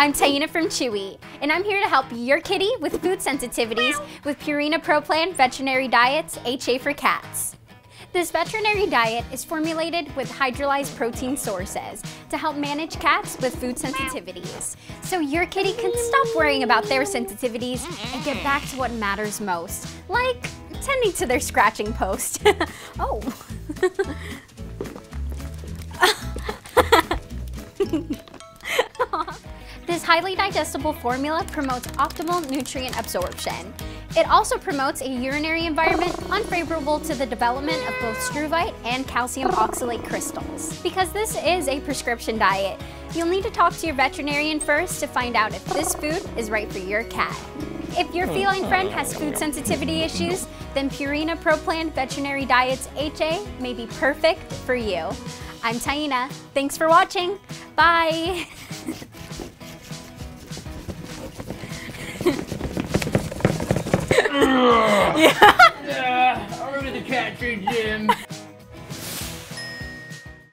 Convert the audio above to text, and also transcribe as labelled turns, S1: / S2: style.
S1: I'm Taina from Chewy, and I'm here to help your kitty with food sensitivities with Purina Pro Plan Veterinary Diets HA for Cats. This veterinary diet is formulated with hydrolyzed protein sources to help manage cats with food sensitivities. So your kitty can stop worrying about their sensitivities and get back to what matters most, like tending to their scratching post. oh. Highly digestible formula promotes optimal nutrient absorption. It also promotes a urinary environment unfavorable to the development of both struvite and calcium oxalate crystals. Because this is a prescription diet, you'll need to talk to your veterinarian first to find out if this food is right for your cat. If your feline friend has food sensitivity issues, then Purina Pro Plan Veterinary Diets HA may be perfect for you. I'm Taina. Thanks for watching. Bye.
S2: yeah. yeah. Over to the cat food gym.